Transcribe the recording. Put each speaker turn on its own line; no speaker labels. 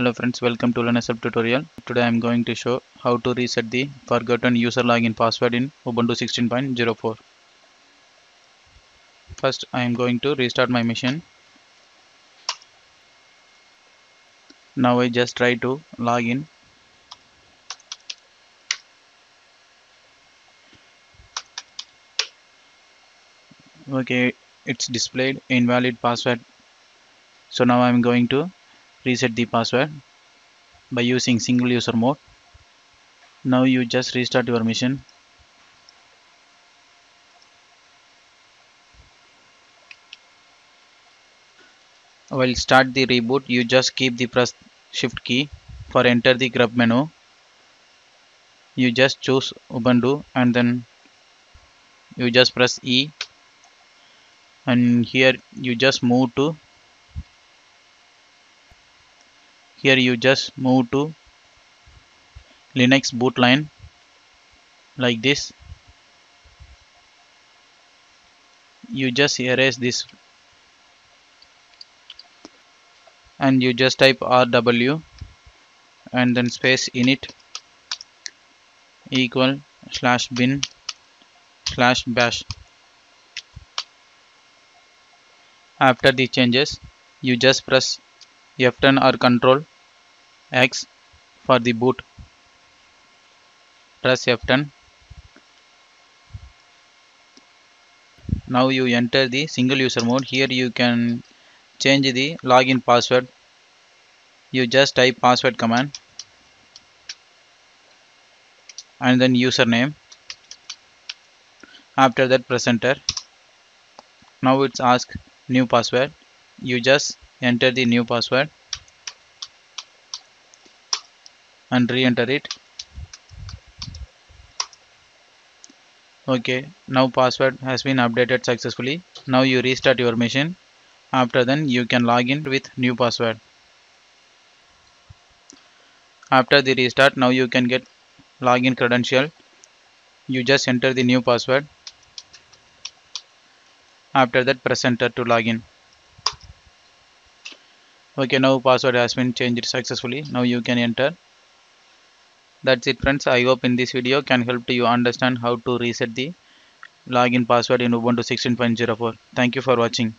Hello friends, welcome to LinuxHelp tutorial. Today I am going to show how to reset the forgotten user login password in Ubuntu 16.04. First I am going to restart my machine. Now I just try to log in. Okay, it's displayed invalid password. So now I am going to reset the password by using single user mode. Now you just restart your machine. While start the reboot you just keep the press shift key for enter the grub menu. You just choose ubuntu and then you just press e. And here you just move to here you just move to Linux boot line like this. You just erase this and you just type rw and then space init equal slash bin slash bash. After the changes you just press F10 or control X for the boot. Press F10 now you enter the single user mode. Here you can change the login password. You just type password command and then username. After that press enter. Now it's ask new password. You just enter the new password and re-enter it. Okay now password has been updated successfully. Now you restart your machine. After then you can log in with new password. After the restart now you can get login credential. You just enter the new password. After that press enter to login okay now password has been changed successfully. Now you can enter that's it friends. I hope in this video can help you understand how to reset the login password in ubuntu 16.04 thank you for watching